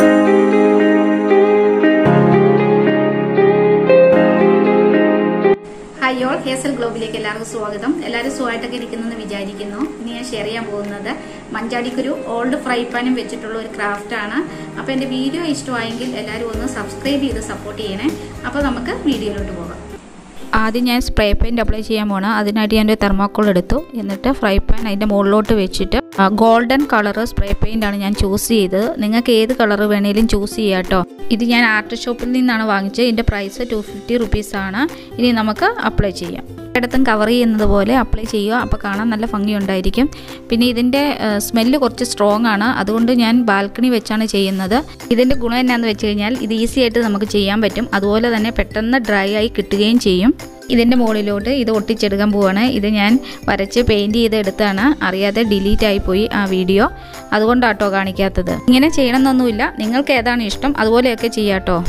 Hi all Hazel ഗ്ലോബിലേക്ക് എല്ലാവർക്കും സ്വാഗതം. എല്ലാവരും സുഖമായിട്ടൊക്കെ ഇരിക്കുന്നെന്ന് വിചാരിക്കുന്നു. ഇനി ഞാൻ ഷെയർ ചെയ്യാൻ പോകുന്നത് മഞ്ചാടിക്കൊരു ഓൾഡ് ഫ്രൈ പാനും വെച്ചിട്ടുള്ള ഒരു ക്രാഫ്റ്റ് ആണ്. അപ്പോൾ എന്റെ വീഡിയോ ഇഷ്ടമായെങ്കിൽ എല്ലാവരും ഒന്ന് സബ്സ്ക്രൈബ് ചെയ്ത് സപ്പോർട്ട് ചെയ്യണേ. അപ്പോൾ നമുക്ക് വീഡിയോയിലോട്ട് പോകാം. ആദ്യം ഞാൻ സ്പ്രേ പെയിന്റ് അപ്ലൈ ചെയ്യാൻ പോകണം അതിനായിട്ട് ഞാൻ ഒരു തെർമാക്കോൾ എടുത്തു. എന്നിട്ട് ഫ്രൈ പാൻ അതിന്റെ മുകളിലോട്ട് വെച്ചിട്ട് ഗോൾഡൻ കളർ സ്പ്രേ പെയിന്റ് ആണ് ഞാൻ ചൂസ് ചെയ്തത്. നിങ്ങൾക്ക് ഏത് കളർ വേണേലും ചൂസ് ചെയ്യാം കേട്ടോ ഇത് ഞാൻ ആർട്ട് ഷോപ്പിൽ നിന്നാണ് വാങ്ങിച്ചത്. ഇതിന്റെ പ്രൈസ് ടു ഫിഫ്റ്റി റുപ്പീസാണ് ഇനി നമുക്ക് അപ്ലൈ ചെയ്യാം. ഇടത്തും കവർ ചെയ്യുന്നത് പോലെ അപ്ലൈ ചെയ്യുക. അപ്പോൾ കാണാൻ നല്ല ഭംഗിയുണ്ടായിരിക്കും. പിന്നെ ഇതിന്റെ സ്മെല്ല് കുറച്ച് സ്ട്രോങ് ആണ്. അതുകൊണ്ട് ഞാൻ ബാൽക്കണി വെച്ചാണ് ചെയ്യുന്നത്. ഇതിന്റെ ഗുണം എന്നാന്ന് വെച്ച് കഴിഞ്ഞാൽ ഇത് ഈസി ആയിട്ട് നമുക്ക് ചെയ്യാൻ പറ്റും. അതുപോലെ തന്നെ പെട്ടെന്ന് ഡ്രൈ ആയി കിട്ടുകയും ചെയ്യും. ഇതിന്റെ മുകളിലോട്ട് ഇത് ഒട്ടിച്ചെടുക്കാൻ പോവാണ്. ഇത് ഞാൻ വരച്ച് പെയിന്റ് ചെയ്തെടുത്താണ്. അറിയാതെ ഡിലീറ്റ് ആയിപ്പോയി ആ വീഡിയോ അതുകൊണ്ടാട്ടോ കാണിക്കാത്തത്. ഇങ്ങനെ ചെയ്യണമെന്നൊന്നുമില്ല. നിങ്ങൾക്ക് ഏതാണ് ഇഷ്ടം? അതുപോലെയൊക്കെ ചെയ്യാട്ടോ.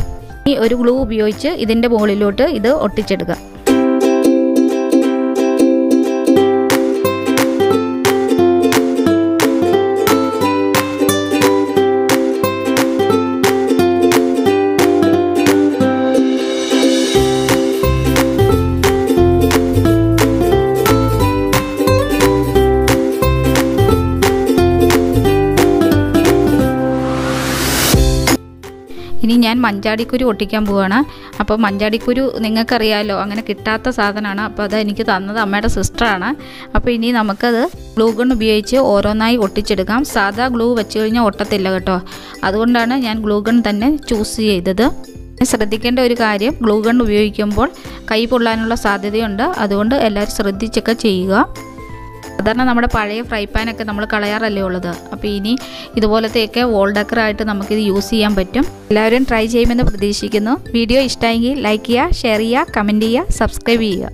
ഈ ഒരു ഗ്ലൂ ഉപയോഗിച്ച് ഇതിന്റെ മുകളിലോട്ട് ഇത് ഒട്ടിച്ചെടുക്കുക. ഇനി ഞാൻ മഞ്ചാടിക്കുരു ഒട്ടിക്കാൻ പോവാണ്. അപ്പോൾ മഞ്ചാടിക്കുരു നിങ്ങൾക്കറിയാമല്ലോ അങ്ങനെ കിട്ടാത്ത സാധനമാണ്. അപ്പോൾ അത് എനിക്ക് തന്നത് അമ്മയുടെ സിസ്റ്ററാണ് അപ്പോൾ ഇനി നമുക്കത് ഗ്ലൂ ഗൺ ഉപയോഗിച്ച് ഓരോന്നായി ഒട്ടിച്ചെടുക്കാം. സാധാ ഗ്ലൂ വെച്ച് കഴിഞ്ഞാൽ ഒട്ടത്തില്ല കേട്ടോ. അതുകൊണ്ടാണ് ഞാൻ ഗ്ലൂ ഗൺ തന്നെ ചൂസ് ചെയ്തത്. ശ്രദ്ധിക്കേണ്ട ഒരു കാര്യം ഗ്ലൂ ഗൺ ഉപയോഗിക്കുമ്പോൾ കൈ പൊള്ളാനുള്ള സാധ്യതയുണ്ട്. അതുകൊണ്ട് എല്ലാവരും ശ്രദ്ധിച്ചൊക്കെ ചെയ്യുക. സാധാരണ നമ്മുടെ പഴയ ഫ്രൈ പാനൊക്കെ നമ്മൾ കളയാറല്ലേ ഉള്ളത്. അപ്പോൾ ഇനി ഇതുപോലത്തെയൊക്കെ വോൾ ഡക്കറായിട്ട് നമുക്കിത് യൂസ് ചെയ്യാൻ പറ്റും. എല്ലാവരും ട്രൈ ചെയ്യുമെന്ന് പ്രതീക്ഷിക്കുന്നു. വീഡിയോ ഇഷ്ടമെങ്കിൽ ലൈക്ക് ചെയ്യുക ഷെയർ ചെയ്യുക കമന്റ് ചെയ്യുക സബ്സ്ക്രൈബ് ചെയ്യുക.